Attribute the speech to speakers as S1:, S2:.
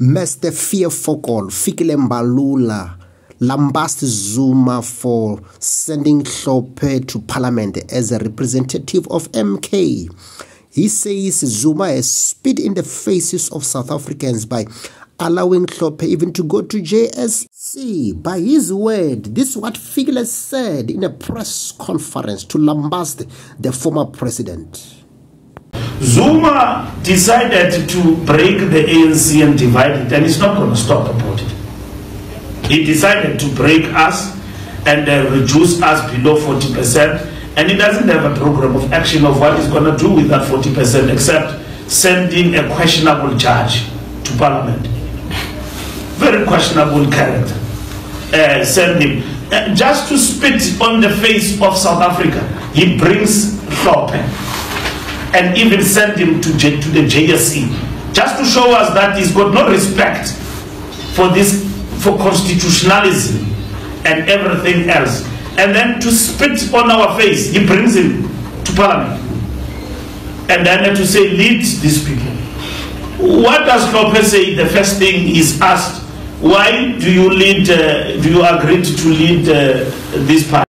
S1: Mr. Fearfokol, Fikile Mbalula, lambast Zuma for sending Hlophe to parliament as a representative of MK. He says Zuma has spit in the faces of South Africans by allowing Hlophe even to go to JSC. By his word, this is what Fikile said in a press conference to lambast the former president.
S2: Zuma decided to break the ANC and divide it, and he's not going to stop about it. He decided to break us and uh, reduce us below 40%, and he doesn't have a program of action of what he's going to do with that 40% except sending a questionable judge to parliament. Very questionable character. Uh, send him. Uh, just to spit on the face of South Africa, he brings Hlophe and even send him to, J, to the JSC, just to show us that he's got no respect for this, for constitutionalism and everything else. And then to spit on our face, he brings him to parliament. And then to say, lead these people. What does Hlophe say? The first thing is asked, why do you lead, uh, do you agree to lead uh, this party?